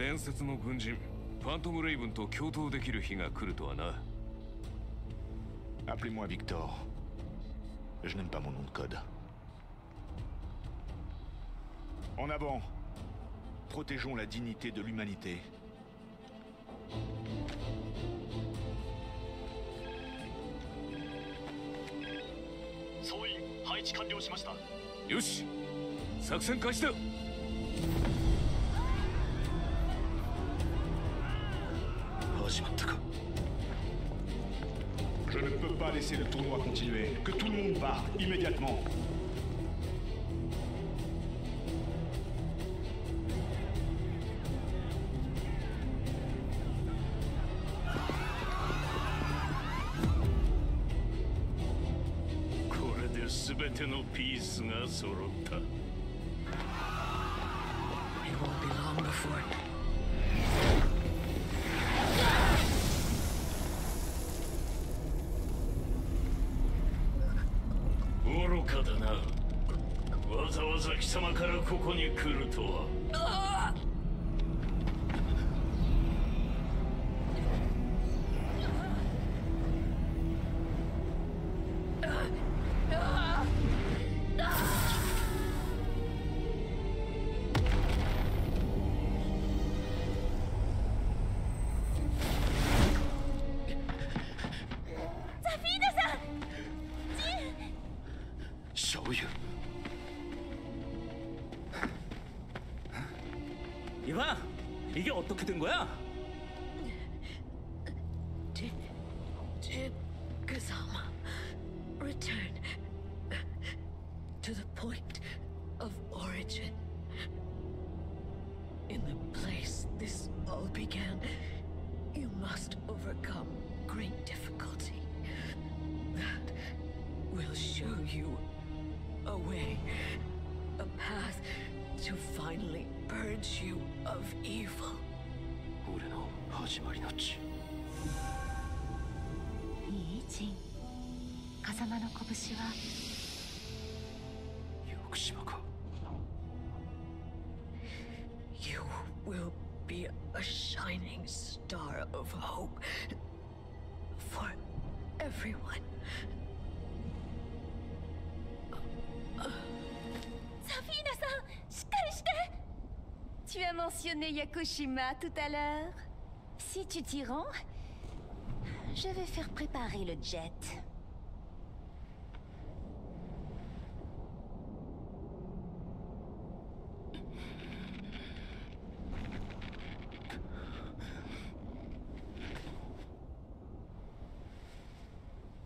伝説の軍人ファントム・レイブンと共闘できる日が来るとはな Appelez-moi Victor. Je n'aime pas mon nom de code. En avant Protégeons la dignité de l'humanité. 総員配置完了しましたよし作戦開始だ pas laisser le tournoi continuer. Que tout le monde parte immédiatement. You be long before ここに来るとは。 이게 어떻게 된 거야? Did did Kazama return to the point of origin? In the place this all began, you must overcome great difficulty. That will show you a way, a path to finally purge you of evil. You will be a shining star of hope for everyone. Mentionné Yakushima tout à l'heure. Si tu t'y rends, je vais faire préparer le jet.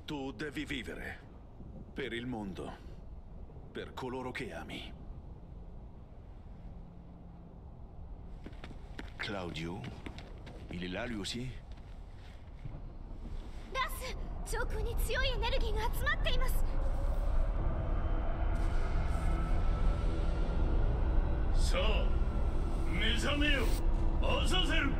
Tu devi vivere. Per il mondo. Per coloro che ami. Claudio. Il est là lui aussi. ラス上空に強いエネルギーが集まっています。さあ目覚めよ。アザゼル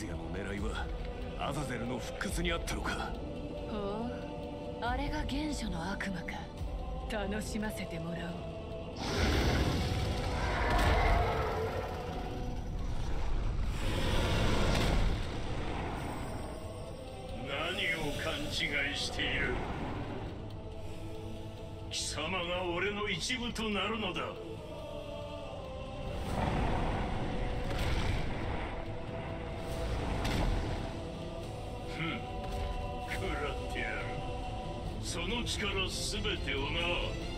ズヤの狙いはアザゼルの復活にあったのか？ほうあれが原初の悪魔か。楽しませてもらおう。何を勘違いしている？貴様が俺の一部となるのだ食らってやるその力全てをな。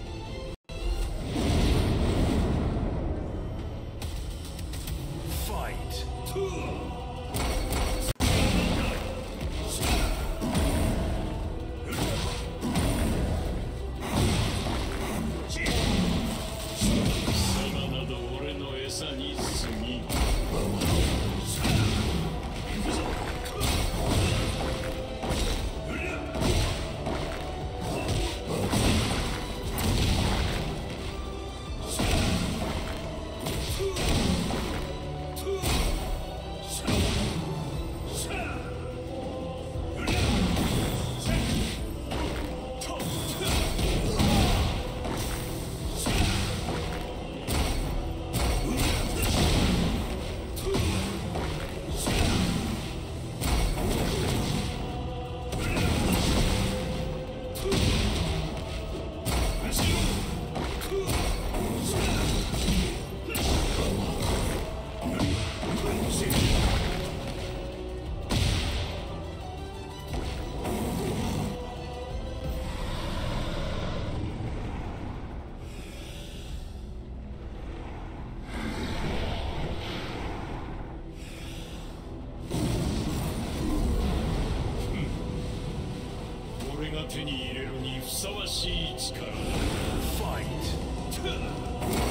Oscar, fight!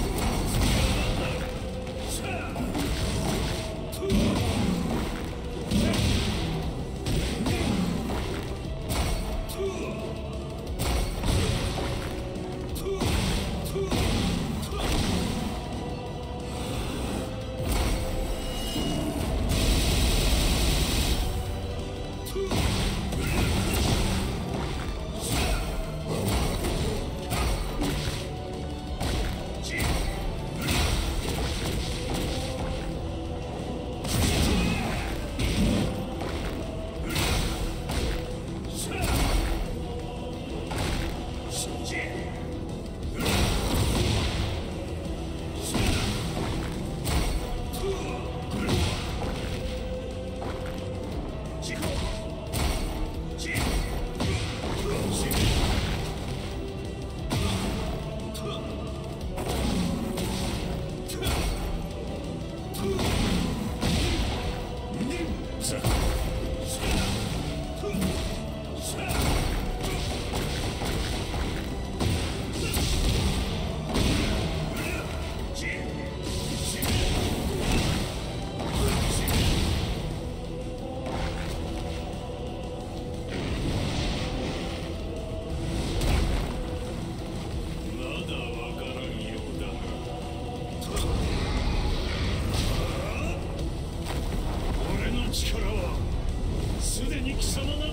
俺の力はすでに貴様な